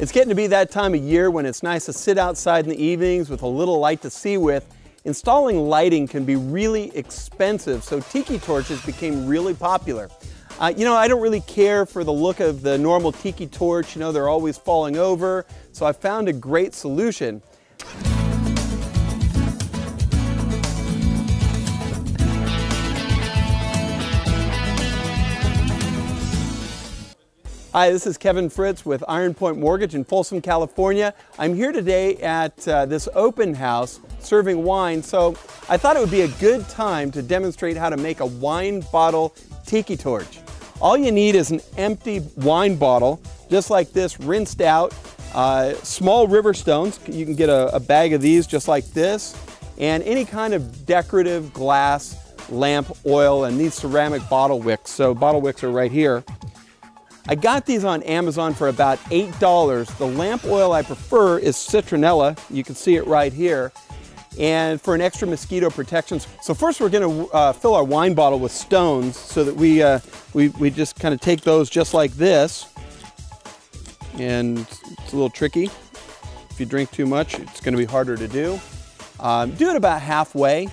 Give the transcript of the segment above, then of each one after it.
It's getting to be that time of year when it's nice to sit outside in the evenings with a little light to see with. Installing lighting can be really expensive, so tiki torches became really popular. Uh, you know, I don't really care for the look of the normal tiki torch. You know, they're always falling over. So I found a great solution. Hi, this is Kevin Fritz with Iron Point Mortgage in Folsom, California. I'm here today at uh, this open house serving wine, so I thought it would be a good time to demonstrate how to make a wine bottle tiki torch. All you need is an empty wine bottle, just like this, rinsed out. Uh, small river stones, you can get a, a bag of these just like this, and any kind of decorative glass, lamp, oil, and these ceramic bottle wicks. So bottle wicks are right here. I got these on Amazon for about $8. The lamp oil I prefer is citronella. You can see it right here. And for an extra mosquito protection. So first we're gonna uh, fill our wine bottle with stones so that we, uh, we, we just kind of take those just like this. And it's a little tricky. If you drink too much, it's gonna be harder to do. Um, do it about halfway.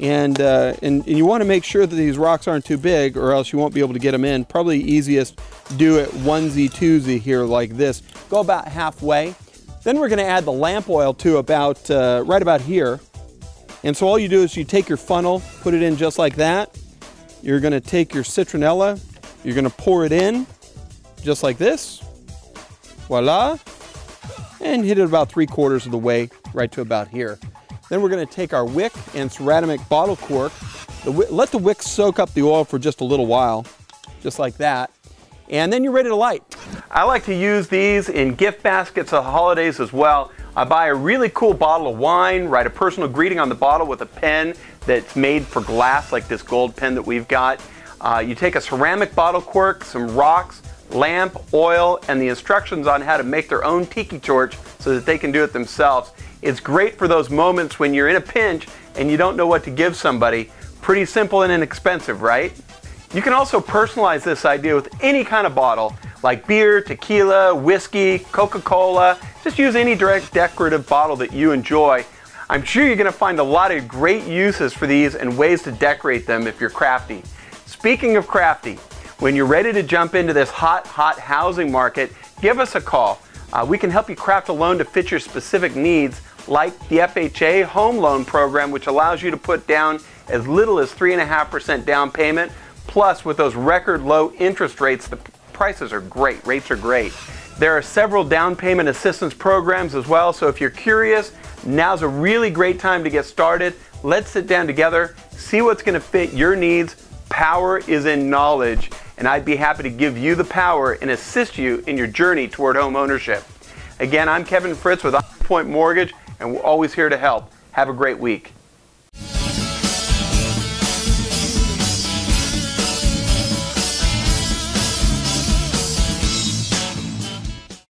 And, uh, and, and, you want to make sure that these rocks aren't too big or else you won't be able to get them in. Probably easiest do it onesie twosie here like this. Go about halfway. Then we're going to add the lamp oil to about uh, right about here. And so all you do is you take your funnel, put it in just like that. You're going to take your citronella, you're going to pour it in just like this. Voila. And hit it about three quarters of the way right to about here. Then we're going to take our wick and ceramic bottle cork. The let the wick soak up the oil for just a little while, just like that. And then you're ready to light. I like to use these in gift baskets of holidays as well. I buy a really cool bottle of wine, write a personal greeting on the bottle with a pen that's made for glass, like this gold pen that we've got. Uh, you take a ceramic bottle cork, some rocks, lamp, oil, and the instructions on how to make their own tiki torch so that they can do it themselves. It's great for those moments when you're in a pinch and you don't know what to give somebody. Pretty simple and inexpensive, right? You can also personalize this idea with any kind of bottle, like beer, tequila, whiskey, Coca-Cola. Just use any direct decorative bottle that you enjoy. I'm sure you're gonna find a lot of great uses for these and ways to decorate them if you're crafty. Speaking of crafty, when you're ready to jump into this hot, hot housing market, give us a call. Uh, we can help you craft a loan to fit your specific needs like the FHA home loan program, which allows you to put down as little as 3.5% down payment. Plus, with those record low interest rates, the prices are great, rates are great. There are several down payment assistance programs as well, so if you're curious, now's a really great time to get started. Let's sit down together, see what's going to fit your needs. Power is in knowledge, and I'd be happy to give you the power and assist you in your journey toward home ownership. Again, I'm Kevin Fritz with Point Mortgage and we're always here to help. Have a great week.